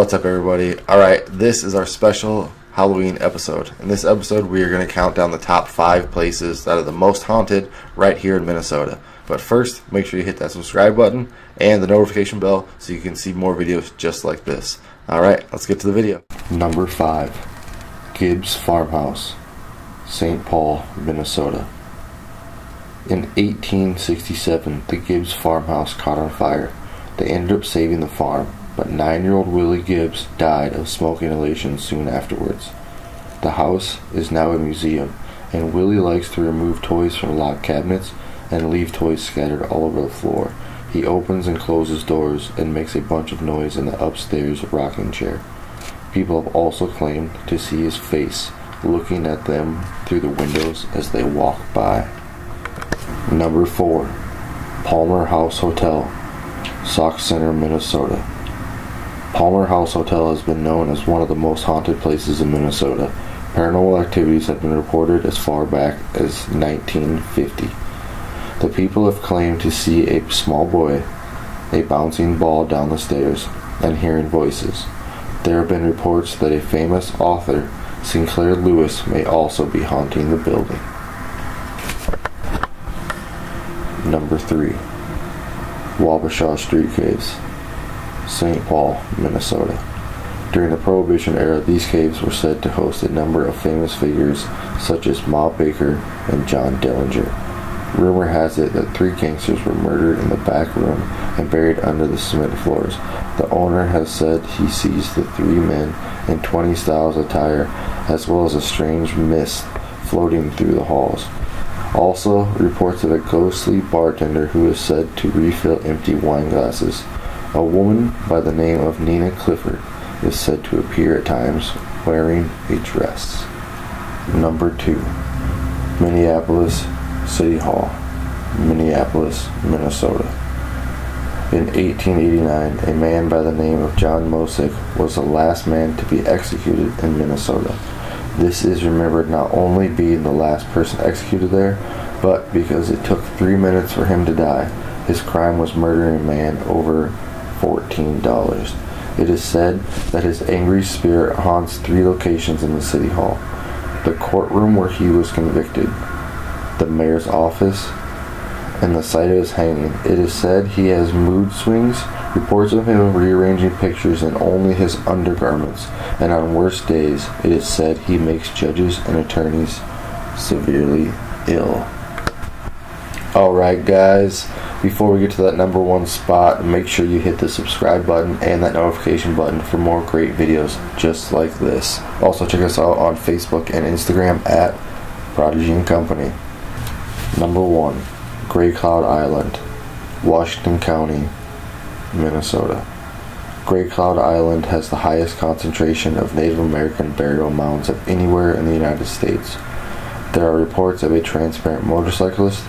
What's up, everybody? Alright, this is our special Halloween episode. In this episode, we are going to count down the top five places that are the most haunted right here in Minnesota. But first, make sure you hit that subscribe button and the notification bell so you can see more videos just like this. Alright, let's get to the video. Number five Gibbs Farmhouse, St. Paul, Minnesota. In 1867, the Gibbs farmhouse caught on fire. They ended up saving the farm, but nine year old Willie Gibbs died of smoke inhalation soon afterwards. The house is now a museum, and Willie likes to remove toys from locked cabinets and leave toys scattered all over the floor. He opens and closes doors and makes a bunch of noise in the upstairs rocking chair. People have also claimed to see his face looking at them through the windows as they walk by. Number 4 Palmer House Hotel, Sauk Centre, Minnesota. Palmer House Hotel has been known as one of the most haunted places in Minnesota. Paranormal activities have been reported as far back as 1950. The people have claimed to see a small boy, a bouncing ball down the stairs, and hearing voices. There have been reports that a famous author, Sinclair Lewis, may also be haunting the building. Number 3 Wabasha Street Caves, St. Paul, Minnesota. During the Prohibition era, these caves were said to host a number of famous figures such as Ma Baker and John Dillinger. Rumor has it that three gangsters were murdered in the back room and buried under the cement floors. The owner has said he sees the three men in 20 styles attire as well as a strange mist floating through the halls. Also, reports of a ghostly bartender who is said to refill empty wine glasses. A woman by the name of Nina Clifford is said to appear at times wearing a dress. Number 2. Minneapolis City Hall, Minneapolis, Minnesota. In 1889, a man by the name of John Moshik was the last man to be executed in Minnesota. This is remembered not only being the last person executed there, but because it took three minutes for him to die. His crime was murdering a man over $14. It is said that his angry spirit haunts three locations in the city hall the courtroom where he was convicted, the mayor's office, and the site of his hanging. It is said he has mood swings, reports of him rearranging pictures in only his undergarments, and on worse days, it is said he makes judges and attorneys severely ill. Alright, guys, before we get to that number one spot, make sure you hit the subscribe button and that notification button for more great videos just like this. Also, check us out on Facebook and Instagram at Prodigy and Company. Number one, Gray Cloud Island, Washington County, Minnesota. Gray Cloud Island has the highest concentration of Native American burial mounds of anywhere in the United States. There are reports of a transparent motorcyclist,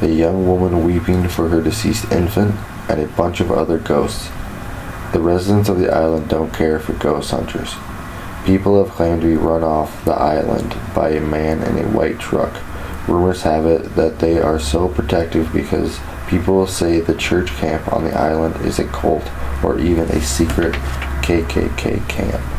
a young woman weeping for her deceased infant, and a bunch of other ghosts. The residents of the island don't care for ghost hunters. People have claimed to be run off the island by a man in a white truck. Rumors have it that they are so protective because people say the church camp on the island is a cult or even a secret KKK camp.